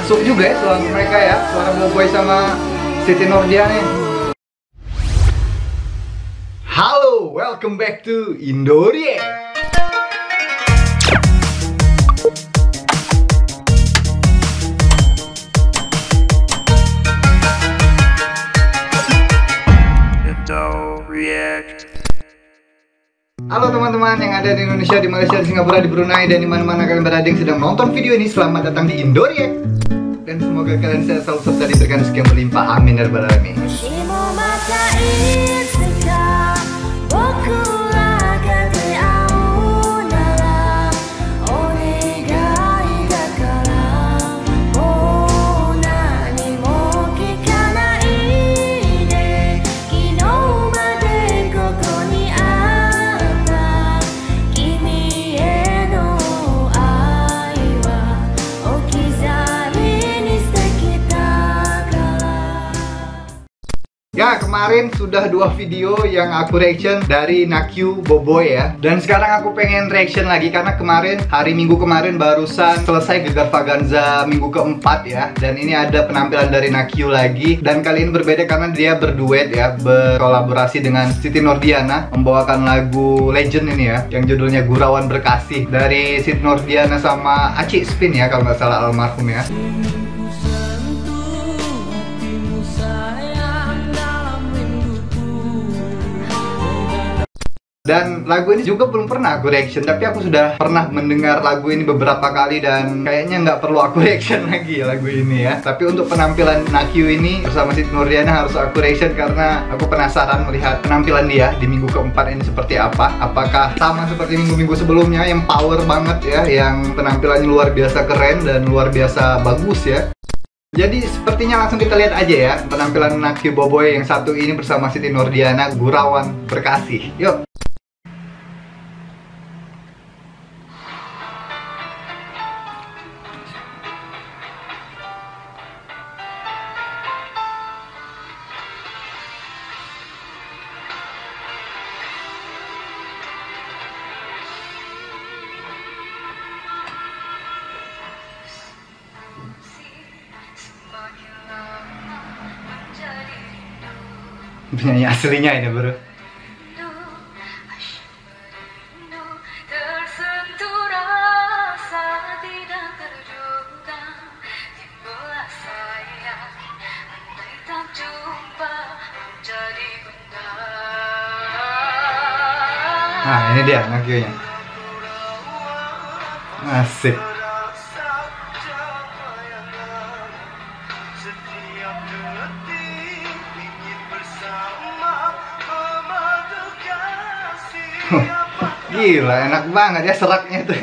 Masuk juga ya suara mereka ya, suara Boboy sama Siti Nordiana. Halo, welcome back to Indorie. Halo teman-teman yang ada di Indonesia, di Malaysia, di Singapura, di Brunei, dan di mana-mana kalian berada yang sedang nonton video ini Selamat datang di Indorie Dan semoga kalian sehat selalu serta diberikan rezeki yang berlimpah Amin ya kemarin sudah dua video yang aku reaction dari Nakyu Boboy ya. Dan sekarang aku pengen reaction lagi karena kemarin hari minggu kemarin barusan selesai Gegar Vaganza minggu keempat ya. Dan ini ada penampilan dari Nakyu lagi. Dan kali ini berbeda karena dia berduet ya Berkolaborasi dengan Siti Nordiana Membawakan lagu Legend ini ya Yang judulnya Gurawan Berkasih Dari Siti Nordiana sama Aci Spin ya kalau nggak salah almarhum ya Dan lagu ini juga belum pernah aku reaction Tapi aku sudah pernah mendengar lagu ini beberapa kali Dan kayaknya nggak perlu aku reaction lagi ya lagu ini ya Tapi untuk penampilan Nakyu ini bersama Siti Nurdiana harus aku reaction Karena aku penasaran melihat penampilan dia di minggu keempat ini seperti apa Apakah sama seperti minggu-minggu sebelumnya yang power banget ya Yang penampilannya luar biasa keren dan luar biasa bagus ya jadi sepertinya langsung kita lihat aja ya penampilan Nakyu Boboy yang satu ini bersama Siti Nordiana Gurawan Berkasih. Yuk. Penyanyi aslinya ini bro. Nah ini dia Nakyu-nya. Asik. Gila enak banget ya seraknya tuh.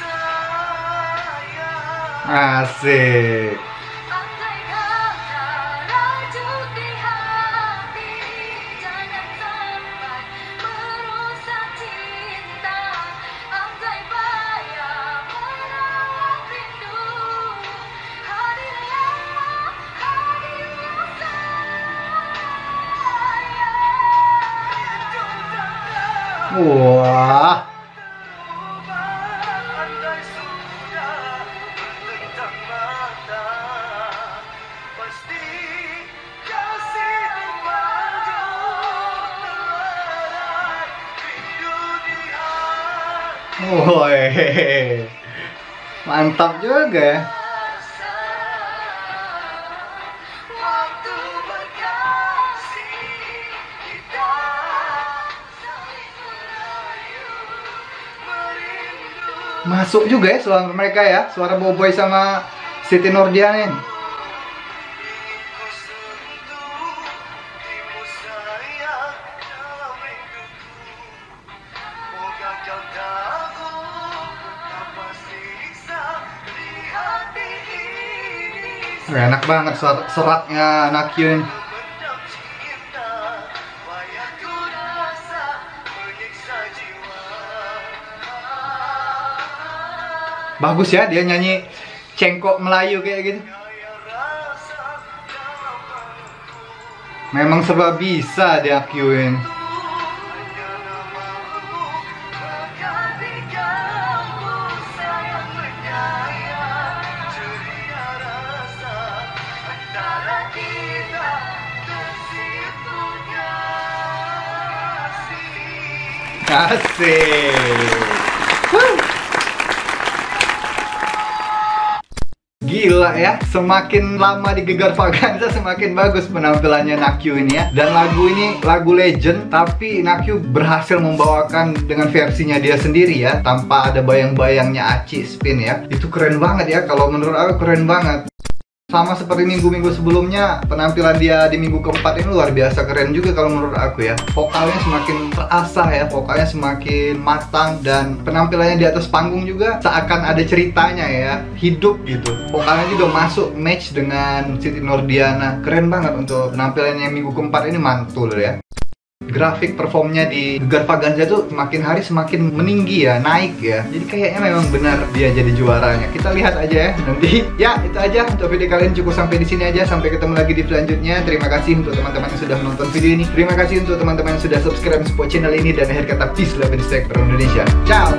Sayang Asik. Hati Woi. Mantap juga Masuk juga ya suara mereka ya, suara Boboy sama Siti Wah, Enak banget ser- seratnya Nakyu. bagus ya dia nyanyi cengkok Melayu kayak gitu memang serba bisa dia Asik. Woo. Gila ya, semakin lama di Gegar Vaganza semakin bagus penampilannya Nakyu ini ya. Dan lagu ini lagu legend Tapi Nakyu berhasil membawakan dengan versinya dia sendiri ya Tanpa ada bayang-bayangnya Aci Spin ya. Itu keren banget ya, kalau menurut aku keren banget sama seperti minggu-minggu sebelumnya penampilan dia di minggu keempat ini luar biasa keren juga kalau menurut aku ya. Vokalnya semakin terasah ya vokalnya semakin matang dan penampilannya di atas panggung juga seakan ada ceritanya ya hidup gitu. Vokalnya juga masuk match dengan Siti Nordiana. Keren banget untuk penampilannya minggu keempat ini mantul ya grafik performnya di Gegar Vaganza tuh semakin hari semakin meninggi ya, naik ya. Jadi kayaknya memang benar dia jadi juaranya. Kita lihat aja ya nanti. Ya, itu aja untuk video kalian cukup sampai di sini aja. Sampai ketemu lagi di selanjutnya. Terima kasih untuk teman-teman yang sudah menonton video ini. Terima kasih untuk teman-teman yang sudah subscribe support channel ini dan akhir kata peace love and for Indonesia. Ciao.